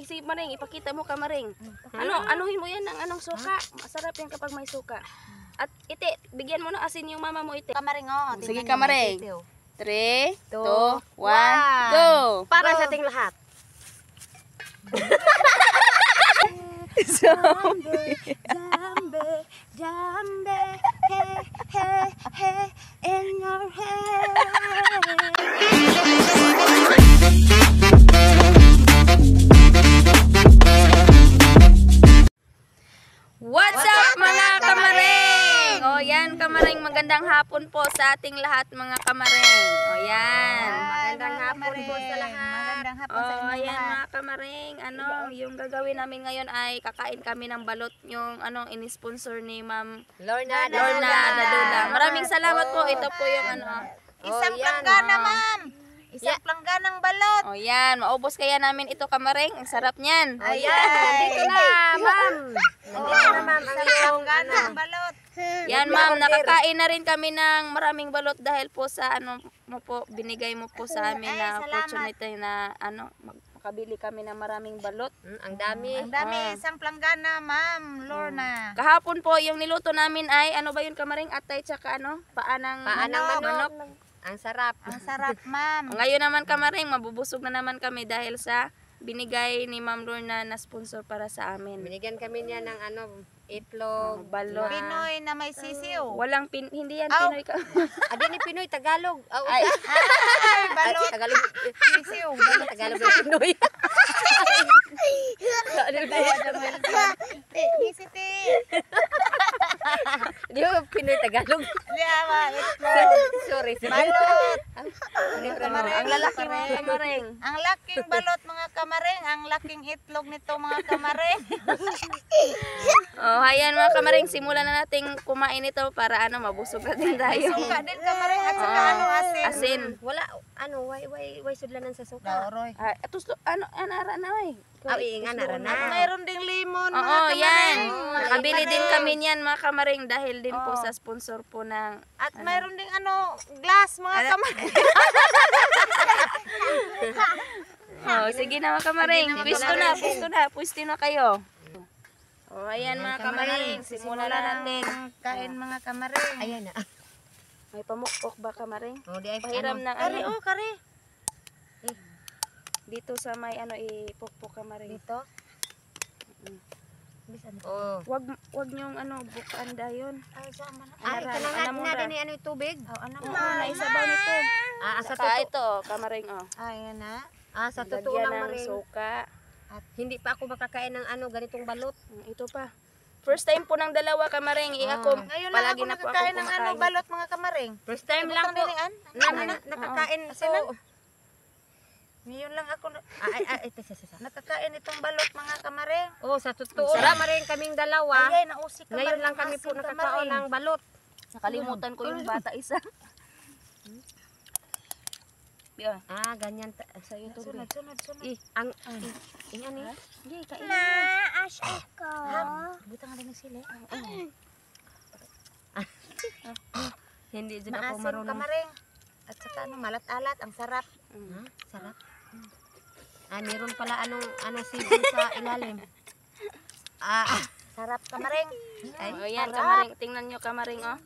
Sige, sige, Maring, ipakita mo ka, Maring. Ano, anuhin mo yan ng anong suka. Masarap yan kapag may suka. At ite, bigyan mo ng asin yung mama mo, ite. Kamaring oh. Sige, kamaring. may sisiw. 3, 2, 1, one. go! Para sa ating lahat. Zombie. Jambe, jambe, he, he, he, in your head. What's up mga kamaring? O yan kamaring, magandang hapon po sa ating lahat mga kamaring. O yan. Magandang hapon po sa lahat. Magandang hapon sa O inyong yan lahat. mga kamaring, ano, yung gagawin namin ngayon ay kakain kami ng balot yung ano, inisponsor ni Ma'am Lorna, Lorna Dadula. Maraming salamat po. Ito po yung ano. Isang Oh, yan, planggana, oh. ma'am. Isang plangganang balot. O yan, maubos kaya namin ito kamaring. Ang sarap niyan. Ayan, dito na, ma'am. Nandito na, ma'am, ang plangganang balot. Yan ma'am, nakakain na rin kami ng maraming balot dahil po sa ano mo po, binigay mo po sa amin Ay, na salamat. opportunity na ano, mag- makabili kami ng maraming balot. ang dami. Ang dami, isang planggana, ma'am. Lorna. Kahapon po, yung niluto namin ay, ano ba yun kamaring atay tsaka ano, paanang Paanang manok. manok. Ang sarap. Ang sarap, ma'am. Ngayon naman kamaring, mabubusog na naman kami dahil sa binigay ni Ma'am Lorna na sponsor para sa amin. Binigyan kami niya ng ano, itlog, balot. Pinoy na may sisiw. Walang pin, hindi yan Aw. Pinoy ka. Adi ni Pinoy, Tagalog. Oh, Ay, Ay, balot. Tagalog. Sisiw. Tagalog Pinoy. Isiti. Di ba Pinoy Tagalog? Liawa, itlog. Sorry, sorry. Balot. ang lalaki mga kamaring. Ang laking balot mga kamaring, ang laking itlog nito mga kamaring. Oh, ayan mga kamaring, simulan na nating kumain ito para ano, mabusog na din tayo. Suka din kamaring at saka Ah, ano asin. Asin. Wala, ano, why, why, why sudlanan sa suka? Daoroy. Ah, ito, ano, anara na eh. Ah, nga na rin At na. mayroon ding limon mga Oo, kamaring. yan. Mga Nakabili din kami niyan mga kamaring dahil din po Oo. sa sponsor po ng... At mayroon ding ano, glass mga kamaring. Oh, sige na mga kamaring. Mga Pwisto na, pwisto na, pwisto na kayo. Oh, ayan mga kamaring, simulan na natin. Kain mga kamaring. Ayan na. May pamukpok ba kamaring? Oh, di ay Pahiram ano. ng Kari, ano, oh, kari. Dito sa may ano, ipukpok kamaring. Dito. Oh. Wag, wag niyong ano, bukaan dayon. Ay, sama na. Ay, kanang na din ano tubig. Oh, ano mo? naisabaw nito. Ah, sa totoo. ito, kamaring oh. Ay, yan na. Ah, sa totoo lang ng maring. suka. Hindi pa ako makakain ng ano, ganitong balot. Mm, Ito pa. First time po ng dalawa kamaring. Eh, ako, Ngayon lang palagi ako na po ako nakakain ng ano, kumakain. balot mga kamaring. First time lang Ibutang po. dilian. Na, na, nakakain Kasi na. Ngayon lang ako na- Ah, ay, ay, ito, sa, sa, sa. nakakain itong balot mga kamaring. Oh, sa totoo lang maring kaming dalawa. Ay, ay, nausik ka Ngayon lang ng kami po nakakaon ng balot. Nakalimutan ko yung bata isa. Yeah. Ah, ganyan. Ta- Sa'yo to. Sunod, sunod, sunod. eh, ang, eh, ano eh? Hindi, kain Na, mo. as ako. Butang nga din sila. Hindi din ako Maasim marunong. kamaring. At saka ano, malat-alat, ang sarap. Ha? Sarap. Ah, meron pala anong ano sibol sa ilalim. Ah, ah. Sarap kamaring. Ay, Oh, yan, sarap. kamaring. Tingnan nyo, kamaring, oh.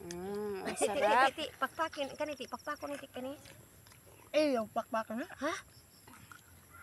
Mm, ang sarap. iti, pakpakin, kaniti, pakpakon iti kani. Eh, yung pakpak na. Ha?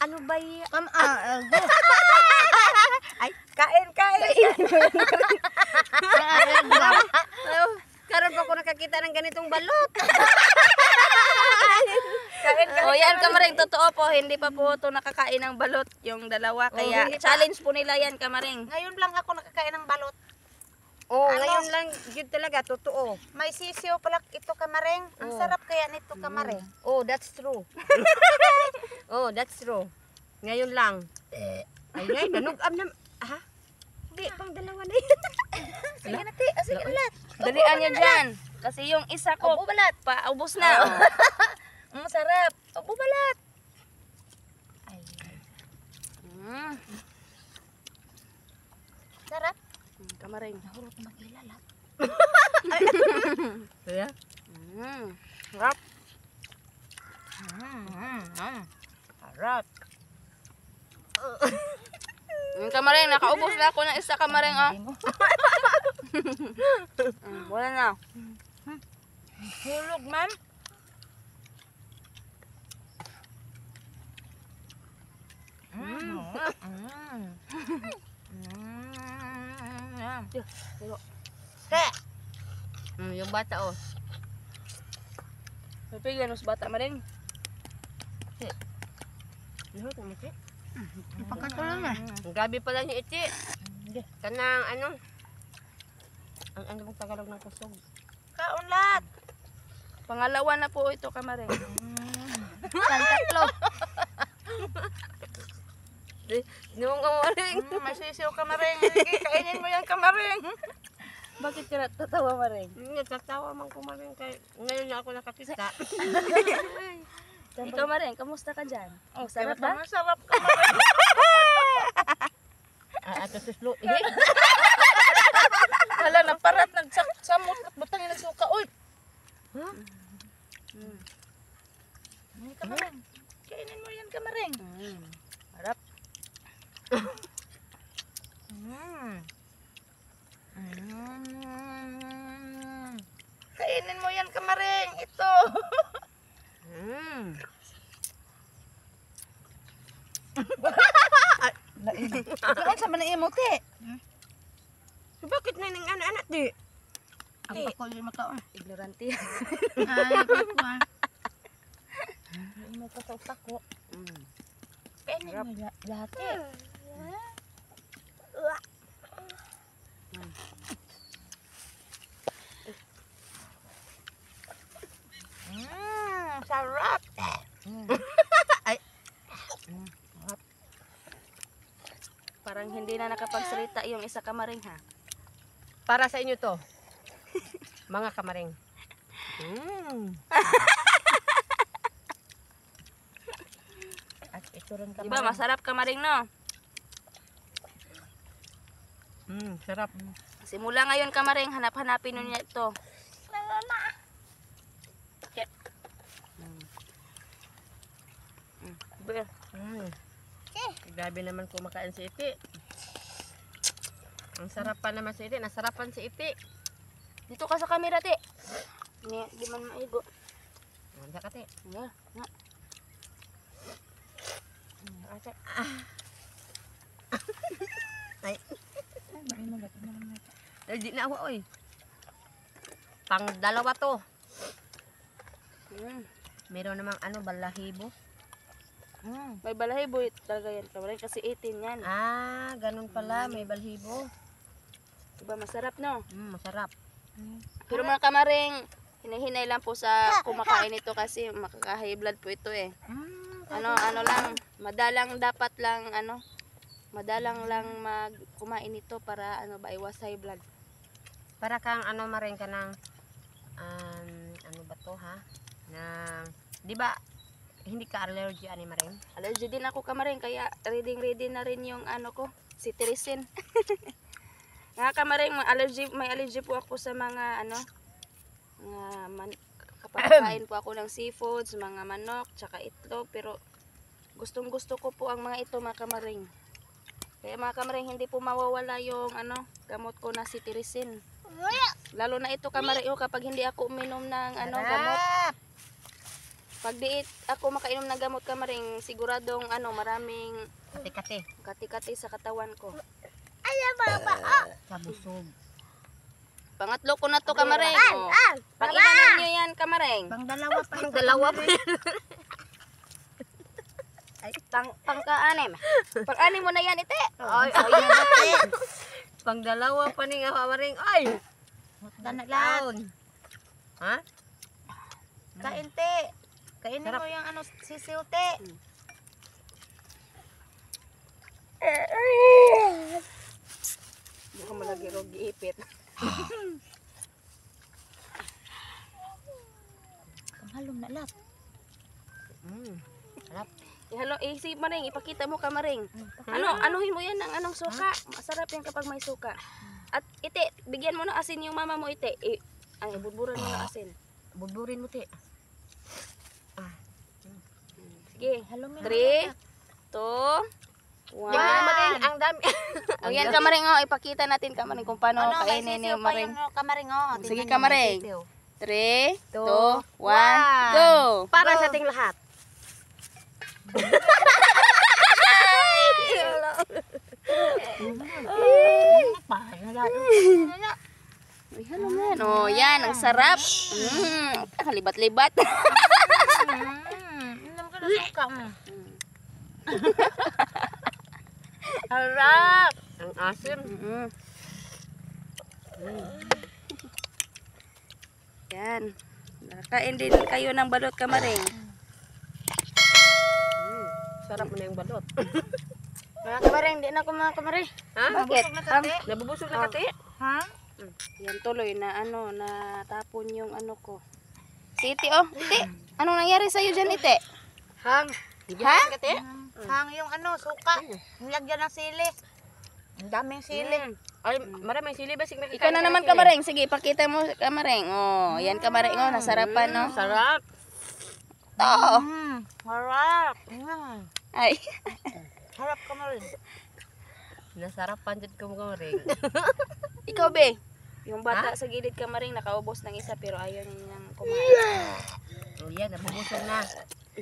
Ano ba y- Kam, ah, go. Ay, kain, kain. Oh, karon pa ko nakakita ng ganitong balot. kain, kain. Oh, yan, kamaring. Totoo po, hindi pa po ito nakakain ng balot yung dalawa. Kaya, hindi pa. challenge po nila yan, kamaring. Ngayon lang ako nakakain ng balot. Oh, Ano? ngayon lang yun talaga totoo. May sisiyo pala ito kamaring. Ang Oh. sarap kaya nito kamaring. Oh, that's true. oh, that's true. Ngayon lang. Ay, ngay, nanugam na. Ha? Hindi, pang dalawa na yun. Sige na, ti. Ah, sige ulit. Dalian nyo dyan. Kasi yung isa ko, Opo, balat. paubos na. oh. Ang sarap. Opo, balat. Ay, Mm, sarap. mm, kamaring. Nahulog na mag-ilala. Kaya? Mm, sarap. Mm, mm, mm. Sarap. Uh, kamaring, nakaubos na ako ng isa kamaring, oh. Mm, wala na. Hulog, ma'am. Mm, yung bata oh. Pipigan mas bata maring. Ano ko mo Pagkatuloy na. Gabi pala ni Ichi. Kanang ano? Ang ano bang Tagalog ng kusog? Kaunlat. Pangalawa na po ito kamaring. Santa Claus. Nung kawaring. Mm, may sisiw kamaring. Sige, kainin mo yan kamaring. Bakit ka natatawa maring? Nagtatawa man kumaring kay ngayon na ako nakakita. Ikaw maring, kamusta ka dyan? Oh, Sarap ba? Masarap kamaring. Ah, ato suslo. Eh, Hala, naparat, nagsamot at butang yung suka. Uy! Ha? Ay, kamaring. Kainin mo yan kamaring. Mm. Harap. Mm. Mm. Kainin mo yan kamaring. Ito. Mm. Ano sa man imo te? Bakit na ning ano anak di? Ako ako yung makaon. Ignorante. Ay, pa. May kasautak ko. Mm. Kainin mo ya- lahat eh. Mm, sarap. Parang hindi na nakapagsalita yung isa kamaring ha. Para sa inyo to. Mga kamaring. Mm. At ito rin Di ba masarap kamaring no? Mm, sarap. Simula ngayon kamaring, hanap-hanapin nyo niya ito. Mm. Ba- Mm. Grabe naman kumakain si Iti. Ang sarap pa naman si Iti. Nasarapan si Iti. Dito ka sa camera, te. Ni, di man maigo. Ang kati. Nga, nga. Ate. Ay. Hindi na ako, oy. Pang dalawa to. Mm. Meron namang ano, balahibo. Mm. May balahibo talaga yan kasi 18 yan. Ah, ganun pala. May balhibo. Diba masarap no? Mm, masarap. Pero mga kamaring, hinahinay lang po sa kumakain ito kasi makaka-high blood po ito eh. Mm, Ano, ano lang, madalang dapat lang, ano, madalang lang mag kumain ito para ano ba iwas high blood. para kang ano maring ka ng um, ano ba to ha? Na, di ba, hindi ka allergy ani maring? Allergy din ako kamaring kaya reading ready na rin yung ano ko, cetirizine. Nga kamaring, may allergy, may allergy po ako sa mga ano, mga man, kapag kain po ako ng seafoods, mga manok, tsaka itlog, pero gustong gusto ko po ang mga ito mga kamaring. Kaya mga kamaring, hindi po mawawala yung ano, gamot ko na cetirizine. Lalo na ito kamaring, oh, kapag hindi ako uminom ng ano, gamot. Pag diit ako makainom ng gamot kamaring, siguradong ano, maraming Kati-kati. kati-kati sa katawan ko. Sa busog. Pangatlo ko na to kamaring. Oh. Pag inanin nyo yan kamaring. Pang dalawa pa. Ang dalawa pa. Pang, pangkaanim. Pang-anim mo na yan ite. Ay, ay, Pang dalawa pa ni nga maring. Ay! Dana lahat. Taon. Ha? Kain te. Kainin Sarap. mo yung ano, sisiw te. Hindi ko malagi ro giipit. Panghalom na lahat. Mm. Sarap. Hello, mo rin, ipakita mo kamaring. Ano, anuhin mo yan ng anong suka. Masarap yan kapag may suka. At ite, bigyan mo ng asin yung mama mo ite. I, ay, budburan mo ng asin. Buburin mo, ti. Sige. Halomin mo 3, 2, 1. Ang marami. O yan kamaring oh, ipakita natin kamaring kung paano Ano, kainin ni maring. yung kamaring, oh. Sige, kamaring. may sisiw. 3, 2, 1, one. go! Para sa ating lahat. Uy, ano man. Oh, yan, ang sarap. Mm, kalibat-libat. Mm, inom ka na suka. mm. Harap. Ang asim. Mm. Yan. Nakain din kayo ng balot kamaring. Sarap mo na yung balot. Mga kamaring, di na ako mga kamaring. Ha? Bakit? Nabubusog na kati? Ha? Yan tuloy na ano, na tapon yung ano ko. Si Ite, oh. Ite, anong nangyari sa'yo dyan, Ite? Hang. Ha? Kati? Hang yung ano, suka. Nilagyan ng sili. Ang daming sili. Ay, maraming sili ba? Sige, Ikaw na naman kamaring. Sige, pakita mo kamaring. Oh, yan kamaring. Oh, nasarapan, no? Sarap. To. Mm, harap. Mm. Ay. Harap kamaring. Nasarapan dyan ko mga ring. Ikaw, be. Yung bata sa gilid kamaring, nakaubos ng isa, pero ayaw niyang kumain. Oh, yan, nabubusog na.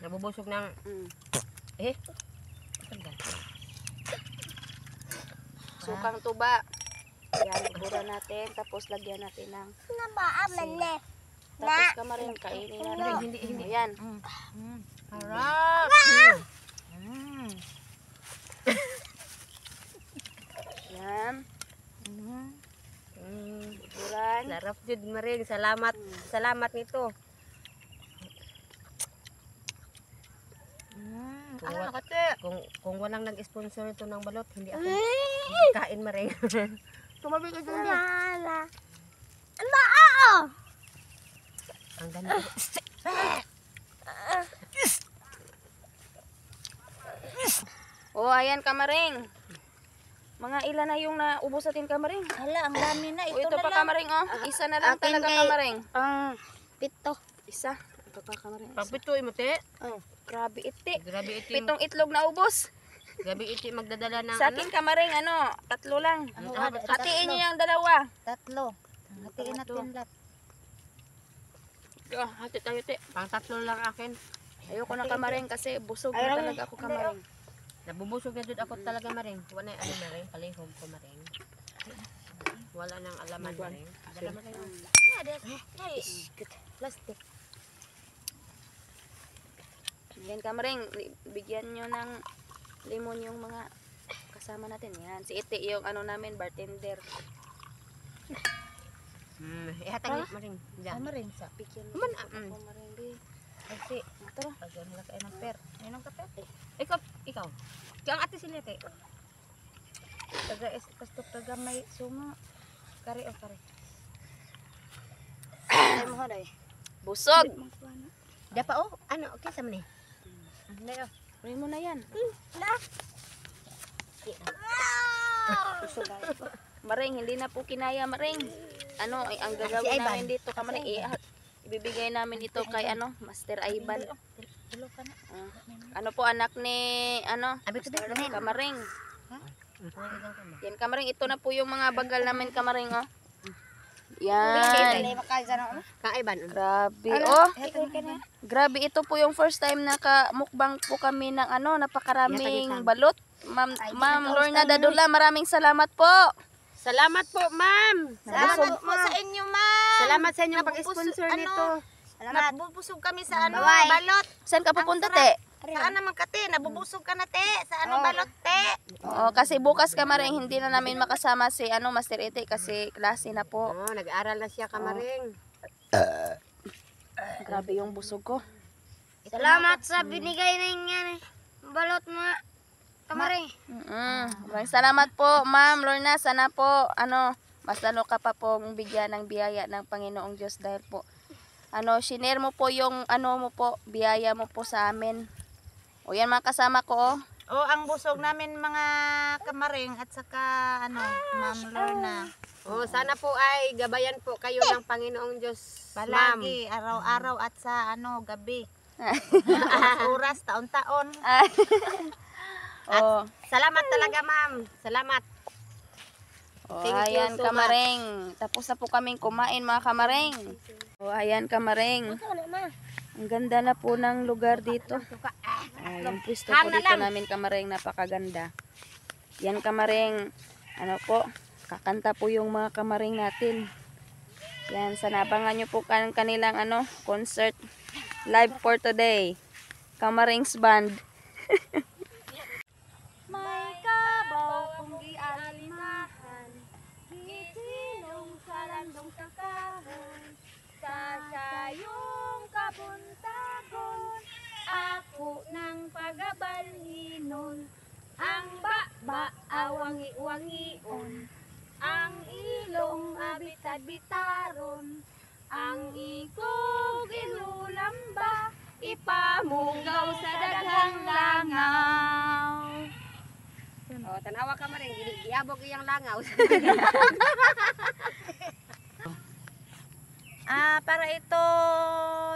Nabubusog ng... Mm. Eh? Sukang tuba. Yan, ibura natin. Tapos lagyan natin ng asin. Tapos kamaring, kainin natin. Hindi, hindi. Ayan. Mm. Harap. Mm. Yan. Mm. Mm, Iburan. sarap jud maring. Salamat. Salamat nito. Mm. Kung, Ano wa- nakati? Kung, kung walang nag-sponsor ito ng balot, hindi ako kain maring. Tumabi ka dyan, Ang ganda. Oh, ayan kamaring. Mga ilan na yung naubos natin kamaring. Hala, ang dami na. O, Ito, ito na pa lang. kamaring, oh. Isa na lang Akin talaga kay- kamaring. Pang pito. Isa. Ito pa kamaring. Isa. Pagpito, imate. Oh, grabe iti. Grabe iti. Pitong itlog na ubos. Grabe iti magdadala ng Sa ano. akin kamaring, ano, tatlo lang. Ano, Ah, ano, Hatiin niyo yung dalawa. Tatlo. Hatiin natin lahat. Oh, hati tayo, te. Pang tatlo lang akin. Ayoko na kamaring kasi busog Ay, na talaga ako kamaring. Nabubusog na jud ako talaga maring. Wala na ano maring, palihog ko maring. Wala nang alaman maring. Dala maring. Plastic. Yan kamaring, bigyan nyo ng limon yung mga kasama natin. Yan, si Ite yung ano namin, bartender. Hmm, ihatag ni maring. Diyan. Sa? Bigyan mo Man, ako mm. kamaring, be. Ay, si. Tara. Pagyan nila kayo ng per. Ayun ang kape. Ikaw, ikaw. Kang ate sila te. Taga pasto taga may sumo. Kari o kari. Ay mo hoday. Busog! Dapa oh, ano, okay sa man eh. Hindi oh. Rin mo na yan. Ay. Maring, hindi na po kinaya, Maring. Ano, ay, ang Si gagawin Ivan. namin dito, kamaring, i- ibibigay namin ito kay ano, Master Ivan. Na. Ah, ano po, anak ni, ano. Kamaring. Yan, Kamaring, ito na po yung mga bagal namin, Kamaring, oh. Yan. Kaiban. Grabe, oh. Grabe, ito po yung first time na mukbang po kami ng ano, napakaraming balot. Ma'am, Ma'am Lorna Dadula, maraming salamat po. Salamat po, ma'am. Salamat po sa inyo, ma'am. Salamat sa inyo pag-sponsor ano? nito. Salamat. Nabubusog kami sa ano, balot. Saan ka pupunta, te? Saan naman ka, te? Nabubusog ka na, te. Sa ano, balot, te? Oo, kasi bukas kamaring hindi na namin makasama si ano Master Ete kasi klase na po. Oh, nag-aaral na siya kamaring. Grabe yung busog ko. Salamat sa binigay na yung yan, balot mo. Kamaring. Mm, maraming salamat po, Ma'am Lorna. Sana po ano mas lalo ka pa pong bigyan ng biyaya ng Panginoong Diyos dahil po ano, shinare mo po yung ano mo po, biyaya mo po sa amin. O yan mga kasama ko, oh. O, ang busog namin mga kamaring at saka, ano, Ma'am Lorna. Oh, sana po ay gabayan po kayo ng Panginoong Diyos. Palagi, araw-araw at sa, ano, gabi. Ah. oras, taon-taon. Oh, Salamat talaga, ma'am. Salamat. oh Thank you ayan so much. kamareng. Tapos na po kaming kumain mga kamareng. Oh, ayan kamareng. Ang ganda na po ng lugar dito. Oh, yung pwesto po dito namin kamareng napakaganda. Yan kamareng, ano po, kakanta po yung mga kamareng natin. Yan, sana abangan nyo po kan kanilang ano, concert live for today. Kamareng's Band. tanawa ka maring giabog iyang langaw. Ah, para ito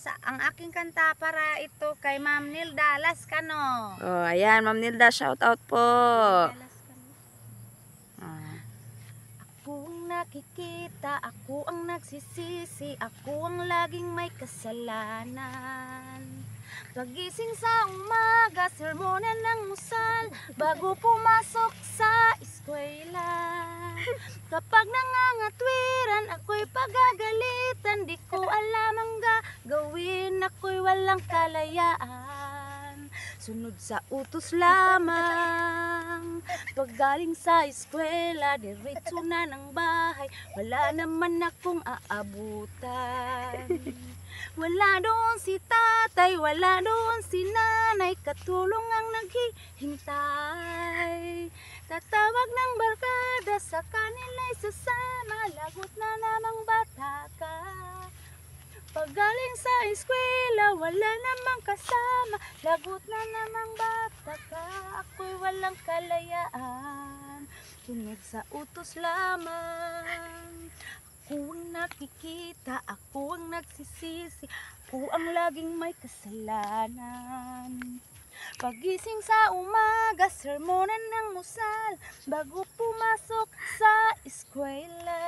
sa ang aking kanta para ito kay Ma'am Nilda Las Cano. Oh, ayan, Ma'am Nilda, shout out po. Ah. Ako ang nakikita, ako ang nagsisisi, ako ang laging may kasalanan. Pagising sa umaga, sermonan ng musal, bago pumasok sa eskwela. Kapag nangangatwiran, ako'y pagagalitan, di ko alam ang gagawin, ako'y walang kalayaan. Sunod sa utos lamang. Paggaling sa eskwela Diretso na ng bahay. Wala naman akong aabutan. Wala doon si tatay Wala doon si nanay. Katulong ang naghihintay. Tatawag ng barkada Sa kanila'y sasama Lagot na namang bata ka Pagaling sa eskwela, wala namang kasama. Lagot na namang bata ka Ako'y walang kalayaan. Tunod sa utos lamang. Ako ang nakikita, ako ang nagsisisi. Ako ang laging may kasalanan. Pagising sa umaga, sermonan ng musal. Bago pumasok sa eskwela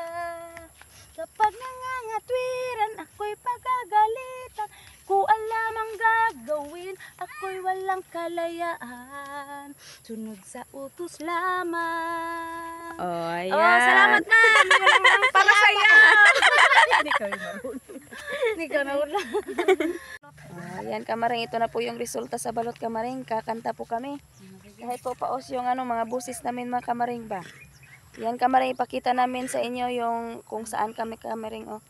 Kapag nangangatwiran, ako'y pagagalitan Ko alam ang gagawin, ako'y walang kalayaan Sunod sa utos lamang Oh, ayan. Oh, salamat na! Para sa'yo! Hindi ka Hindi ka na wala. Oh, ayan, kamareng, ito na po yung resulta sa balot kamareng. Kakanta po kami. Kahit po paos yung ano, mga busis namin mga kamareng ba. Yan kamareng, ipakita namin sa inyo yung kung saan kami kamareng. Oh.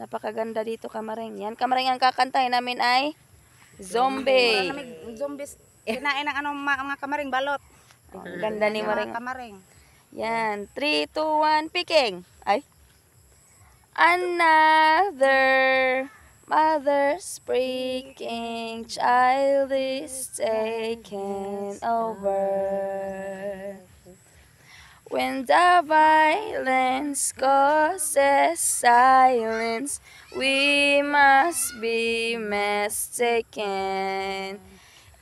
Napakaganda dito kamareng. Yan kamareng, ang kakantahin namin ay Zombie. Zombies. Kinain ng ano, mga, mga kamaring balot. Oh, ang ganda ni Maring. kamaring. Yan. 3, 2, 1, picking. Ay. Another mother's breaking child is taken over. When the violence causes silence, we must be mistaken.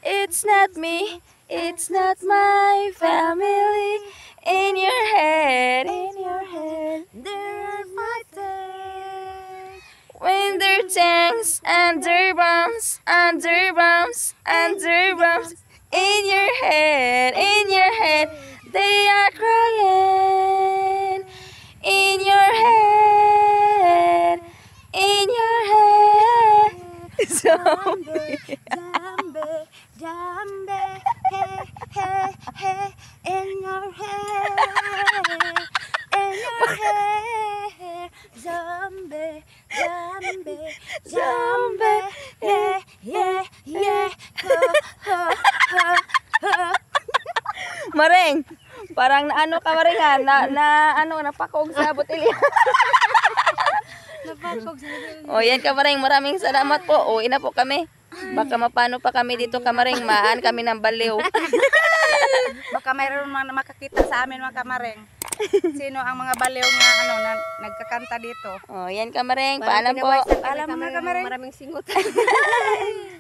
It's not me, it's not my family. In your head, in your head, there are fighting. When their tanks under bombs, under bombs, under bombs. In your head, in your head, they are crying. In your head, in your head. Zombie. Jambe, jambe, hey, hey, hey, in your hair, in your hair, zombie, zombie, zombie, yeah, yeah, yeah, ha, ha, ha, ha. Maring, parang na ano ka maring ha, na, na ano, napakog sa botelya. o yan ka maring, maraming salamat po. Uwi na po kami. Baka mapano pa kami dito ka maring, maan kami ng baliw. Baka mayroon mga makakita sa amin mga kamareng. Sino ang mga baliw nga ano na nagkakanta dito? O yan ka maring, paalam po. Alam mo mga kamareng. Maraming singot.